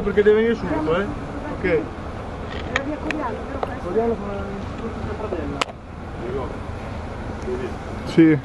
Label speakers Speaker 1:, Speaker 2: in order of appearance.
Speaker 1: Perché deve venire subito, eh? Ok.
Speaker 2: Era via Coriano, però questo...
Speaker 1: Coriano con la fratella. Sì.